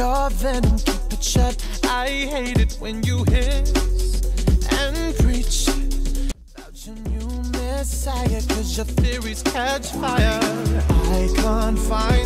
venom, keep it shut. I hate it when you hiss and preach about your new messiah, cause your theories catch fire. I can't find.